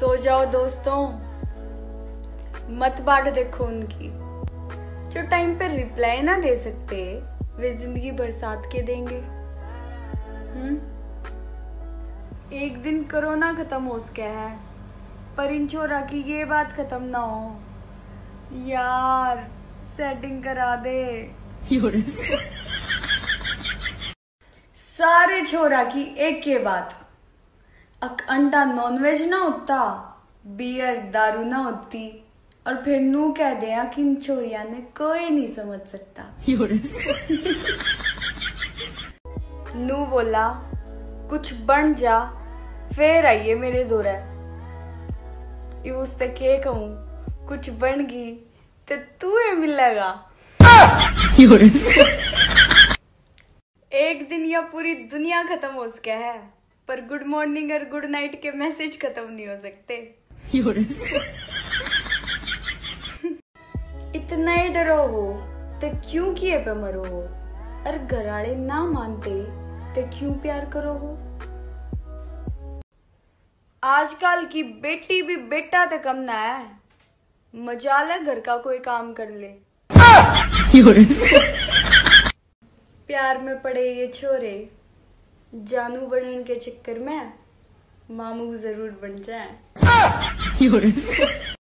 सो जाओ दोस्तों। मत बाट देखो उनकी। जो टाइम पे रिप्लाई ना दे सकते वे ज़िंदगी भर साथ के देंगे। हम्म? एक दिन कोरोना खत्म हो सके है। पर इन छोरा की ये बात खत्म ना हो। यार सेटिंग करा दे। सारे छोरा की एक के बात। अक अंडा नॉनवेज ना होता बियर दारू ना होती। और फिर नू कह दिया कि इन छोरिया ने कोई नहीं समझ सकता। नू बोला कुछ बन जा फिर आइए मेरे दोरा। ये उससे के कहूँ कुछ बन गई तो तू ही मिलेगा। एक दिन या पूरी दुनिया खत्म हो सके है। पर गुड मॉर्निंग और गुड नाइट के मैसेज खत्म नहीं हो सकते। इतना ही डरो हो तो क्यों किए पे मरो हो? और घराड़े ना मानते तो क्यों प्यार करो हो? आजकल की बेटी भी बेटा तो कम ना है। मजाल है घर का कोई काम कर ले। प्यार में पड़े ये छोरे। जानू बनने के चक्कर में मामू ज़रूर बन जाए।